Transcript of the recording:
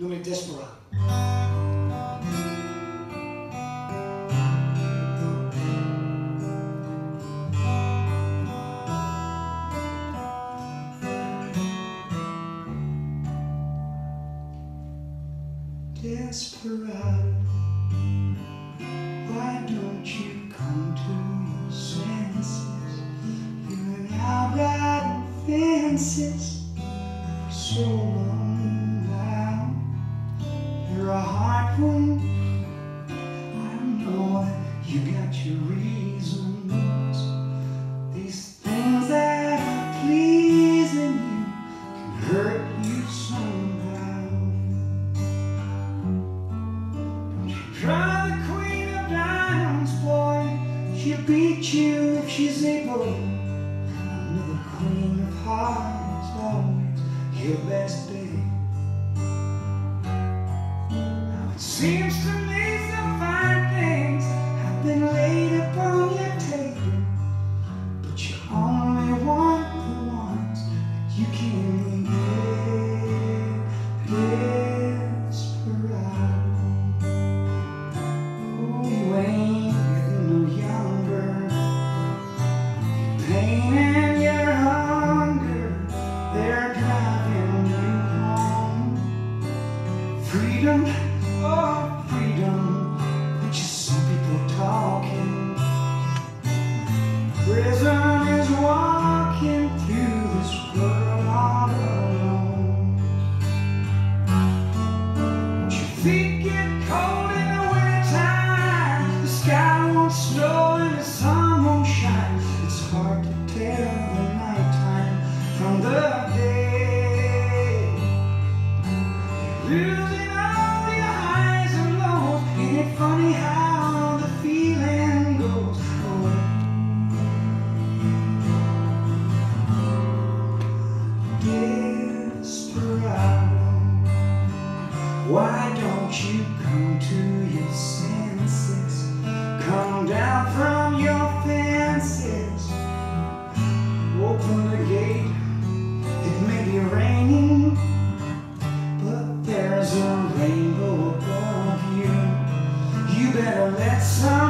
Nome Desperado. Desperado, why don't you come to your senses? Been riding fences for so long I know you got your reasons. These things that are pleasing you can hurt you somehow. Don't you try the queen of diamonds, boy. She'll beat you if she's able. Another queen of hearts, always your best bet. Seems to Why don't you come to your senses? Come down from your fences. Open the gate. It may be raining, but there's a rainbow above you. You better let some.